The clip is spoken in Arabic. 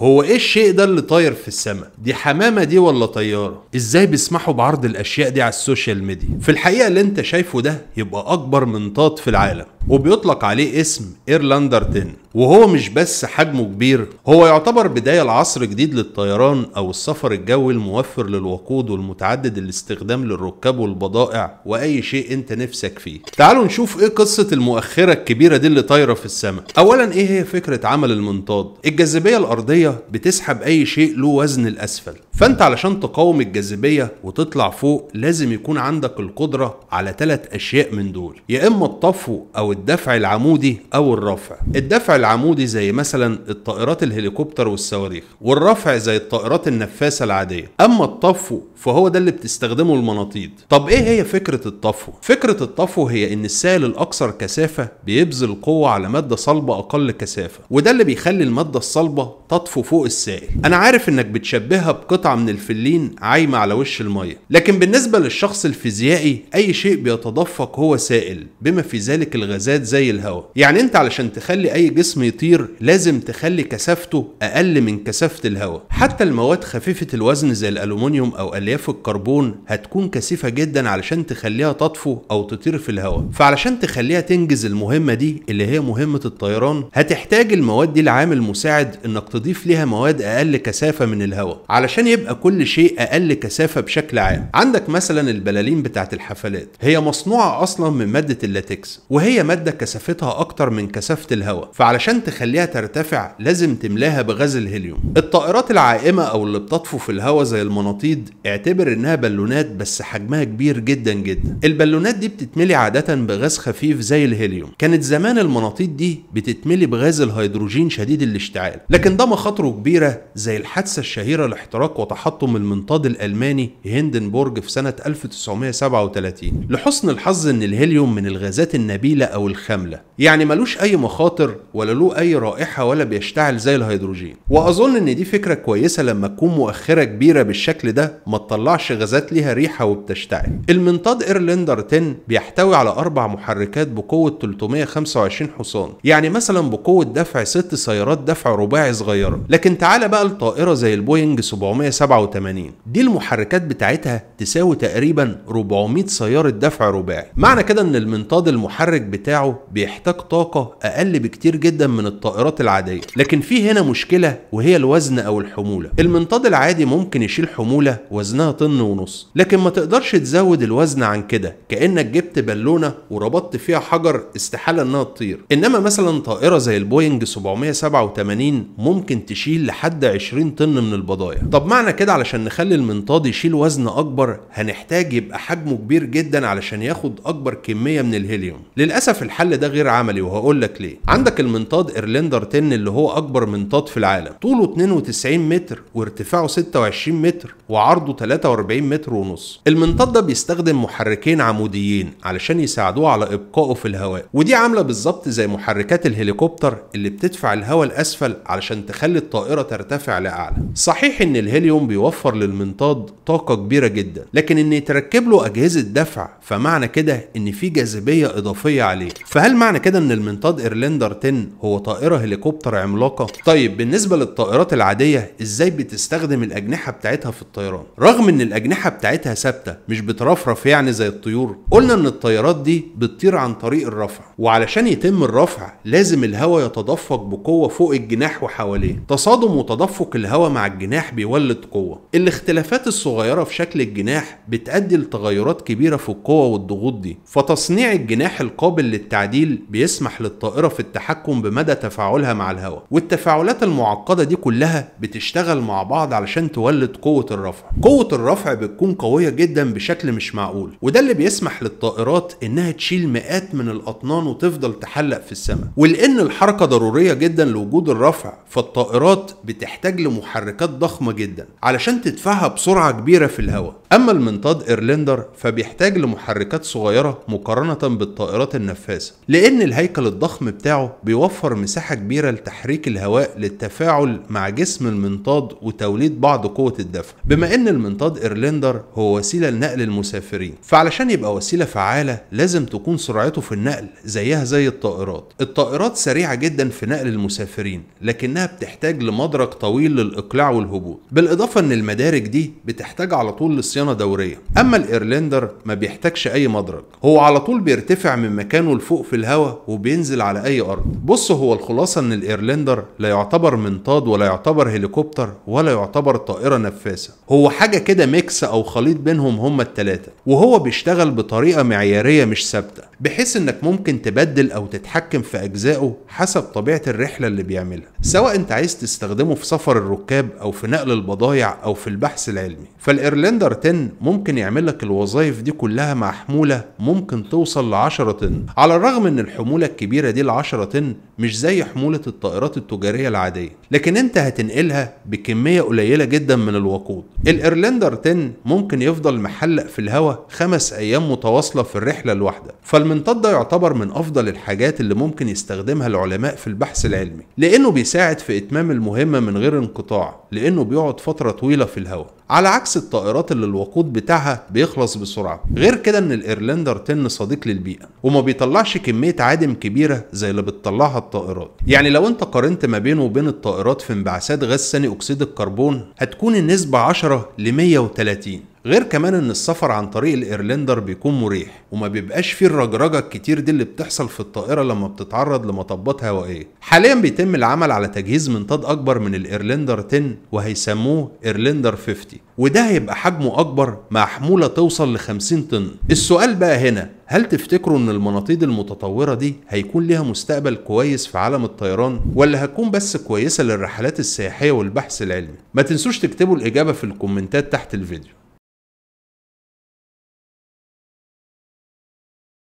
هو إيه الشيء ده اللي طاير في السماء؟ دي حمامة دي ولا طيارة؟ إزاي بيسمحوا بعرض الأشياء دي على ال social media؟ في الحقيقة اللي أنت شايفه ده يبقى أكبر منطاد في العالم وبيطلق عليه اسم Airlander 10 وهو مش بس حجمه كبير هو يعتبر بداية لعصر جديد للطيران أو السفر الجوي الموفر للوقود والمتعدد الاستخدام للركاب والبضائع وأي شيء أنت نفسك فيه. تعالوا نشوف إيه قصة المؤخرة الكبيرة دي اللي طايرة في السماء. أولا إيه هي فكرة عمل المنطاد؟ الجاذبية الأرضية بتسحب أي شيء له وزن لأسفل. فأنت علشان تقاوم الجاذبية وتطلع فوق لازم يكون عندك القدرة على ثلاث أشياء من دول. يا إما الطفو أو الدفع العمودي أو الرفع. الدفع العمودي زي مثلا الطائرات الهليكوبتر والصواريخ والرفع زي الطائرات النفاثة العادية. أما الطفو فهو ده اللي بتستخدمه المناطيد. طب إيه هي فكرة الطفو؟ فكرة الطفو هي إن السائل الأكثر كثافة بيبذل قوة على مادة صلبة أقل كثافة وده اللي بيخلي المادة الصلبة تطفو فوق السائل. أنا عارف إنك بتشبهها بقطعة من الفلين عايمة على وش المية لكن بالنسبة للشخص الفيزيائي أي شيء بيتدفق هو سائل بما في ذلك الغازات زي الهواء. يعني أنت علشان تخلي أي جسم يطير لازم تخلي كثافته أقل من كثافة الهواء. حتى المواد خفيفة الوزن زي الألومنيوم أو الياف الكربون هتكون كثيفة جدا علشان تخليها تطفو أو تطير في الهواء. فعلشان تخليها تنجز المهمة دي اللي هي مهمة الطيران هتحتاج المواد دي لعامل مساعد إنك تضيف ليها مواد أقل كثافة من الهواء علشان يبقى كل شيء أقل كثافة بشكل عام. عندك مثلا البلالين بتاعت الحفلات. هي مصنوعة أصلا من مادة اللاتكس وهي مادة كثافتها أكتر من كثافة الهواء. فعلشان تخليها ترتفع لازم تملاها بغاز الهيليوم. الطائرات العائمة أو اللي بتطفو في الهواء زي المناطيد اعتبر إنها بالونات بس حجمها كبير جدا جدا. البالونات دي بتتملي عادة بغاز خفيف زي الهيليوم. كانت زمان المناطيد دي بتتملي بغاز الهيدروجين شديد الاشتعال. لكن ده مخاطره كبيرة زي الحادثة الشهيرة لاحتراق وتحطم المنطاد الألماني هيندنبورج في سنة 1937 لحسن الحظ إن الهيليوم من الغازات النبيلة أو الخاملة. يعني ملوش أي مخاطر ولا له أي رائحة ولا بيشتعل زي الهيدروجين. وأظن إن دي فكرة كويسة لما تكون مؤخرة كبيرة بالشكل ده ما تطلعش غازات ليها ريحة وبتشتعل. المنطاد Airlander 10 بيحتوي على أربع محركات بقوة 325 حصان. يعني مثلا بقوة دفع ست سيارات دفع رباعي صغيرة. لكن تعالى بقى لطائرة زي البوينج 787 دي المحركات بتاعتها تساوي تقريبا 400 سيارة دفع رباعي. معنى كده إن المنطاد المحرك بتاعه بيحتاج طاقة أقل بكتير جدا من الطائرات العادية. لكن في هنا مشكلة وهي الوزن أو الحمولة. المنطاد العادي ممكن يشيل حمولة وزنها طن ونص. لكن ما تقدرش تزود الوزن عن كده كأنك جبت بالونة وربطت فيها حجر استحالة إنها تطير. إنما مثلا طائرة زي البوينج 787 ممكن تشيل لحد 20 طن من البضائع طب معنى كده علشان نخلي المنطاد يشيل وزن أكبر هنحتاج يبقى حجمه كبير جدا علشان ياخد أكبر كمية من الهيليوم. للأسف الحل ده غير عملي وهقول لك ليه. عندك المنطاد Airlander 10 اللي هو أكبر منطاد في العالم. طوله 92 متر وارتفاعه 26 متر وعرضه 43 متر ونص. المنطاد ده بيستخدم محركين عموديين علشان يساعدوه على إبقائه في الهواء ودي عاملة بالظبط زي محركات الهليكوبتر اللي بتدفع الهواء لأسفل علشان تخلي الطائرة ترتفع لأعلى. صحيح إن الهيليوم بيوفر للمنطاد طاقة كبيرة جدا لكن إن يتركب له أجهزة دفع فمعنى كده إن في جاذبية إضافية عليه. فهل معنى كده إن المنطاد Airlander 10 هو طائرة هليكوبتر عملاقة؟ طيب بالنسبة للطائرات العادية إزاي بتستخدم الأجنحة بتاعتها في الطيران؟ رغم إن الأجنحة بتاعتها ثابتة مش بترفرف يعني زي الطيور قلنا إن الطيارات دي بتطير عن طريق الرفع. وعلشان يتم الرفع لازم الهواء يتدفق بقوة فوق الجناح وحواليه. تصادم وتدفق الهواء مع الجناح بيولد قوة. الاختلافات الصغيرة في شكل الجناح بتؤدي لتغيرات كبيرة في القوة والضغوط دي. فتصنيع الجناح القابل للتعديل بيسمح للطائرة في التحكم بمدى تفاعلها مع الهواء والتفاعلات المعقدة دي كلها بتشتغل مع بعض علشان تولد قوة الرفع. قوة الرفع بتكون قوية جدا بشكل مش معقول وده اللي بيسمح للطائرات إنها تشيل مئات من الأطنان وتفضل تحلق في السماء. ولأن الحركة ضرورية جدا لوجود الرفع فالطائرات بتحتاج لمحركات ضخمة جدا علشان تدفعها بسرعة كبيرة في الهواء. أما المنطاد Airlander فبيحتاج لمحركات صغيرة مقارنة بالطائرات النفاثة لأن الهيكل الضخم بتاعه بيوفر مساحة كبيرة لتحريك الهواء للتفاعل مع جسم المنطاد وتوليد بعض قوة الدفع. بما أن المنطاد Airlander هو وسيلة لنقل المسافرين. فعلشان يبقى وسيلة فعالة لازم تكون سرعته في النقل زيها زي الطائرات. الطائرات سريعة جدا في نقل المسافرين لكنها بتحتاج لمدرج طويل للإقلاع والهبوط. بالإضافة أن المدارج دي بتحتاج على طول لصيانة دورية. أما ال Airlander ما بيحتاجش أي مدرج. هو على طول بيرتفع من مكانه لفوق في الهواء وبينزل على أي أرض. بص هو الخلاصة أن ال Airlander لا يعتبر منطاد ولا يعتبر هليكوبتر ولا يعتبر طائرة نفاثة. هو حاجة كده mix أو خليط بينهم هما التلاتة وهو بيشتغل بطريقة معيارية مش ثابتة بحيث إنك ممكن تبدل أو تتحكم في أجزائه حسب طبيعة الرحلة اللي بيعملها سواء أنت عايز تستخدمه في سفر الركاب أو في نقل البضايع أو في البحث العلمي. فال Airlander 10 ممكن يعمل لك الوظائف دي كلها مع حمولة ممكن توصل ل 10 طن على الرغم إن الحمولة الكبيرة دي ل 10 طن مش زي حمولة الطائرات التجارية العادية لكن أنت هتنقلها بكمية قليلة جدا من الوقود. ال Airlander 10 ممكن يفضل محلق في الهواء خمس أيام متواصلة في الرحلة الواحدة. فالمنطاد ده يعتبر من أفضل الحاجات اللي ممكن يستخدمها العلماء في البحث العلمي لأنه بيساعد في إتمام المهمة من غير انقطاع لأنه بيقعد فترة طويلة في الهواء على عكس الطائرات اللي الوقود بتاعها بيخلص بسرعة. غير كده إن ال Airlander 10 صديق للبيئة وما بيطلعش كمية عادم كبيرة زي اللي بتطلعها الطائرات. يعني لو أنت قارنت ما بينه وبين الطائرات في انبعاثات غاز ثاني أكسيد الكربون هتكون النسبة 10 ل 130 غير كمان إن السفر عن طريق ال Airlander بيكون مريح وما بيبقاش فيه الرجرجة الكتير دي اللي بتحصل في الطائرة لما بتتعرض لمطبات هوائية. حاليا بيتم العمل على تجهيز منطاد أكبر من ال Airlander 10 وهيسموه Airlander 50 وده هيبقى حجمه أكبر مع حمولة توصل ل 50 طن. السؤال بقى هنا هل تفتكروا إن المناطيد المتطورة دي هيكون ليها مستقبل كويس في عالم الطيران ولا هتكون بس كويسة للرحلات السياحية والبحث العلمي؟ ما تنسوش تكتبوا الإجابة في الكومنتات تحت الفيديو.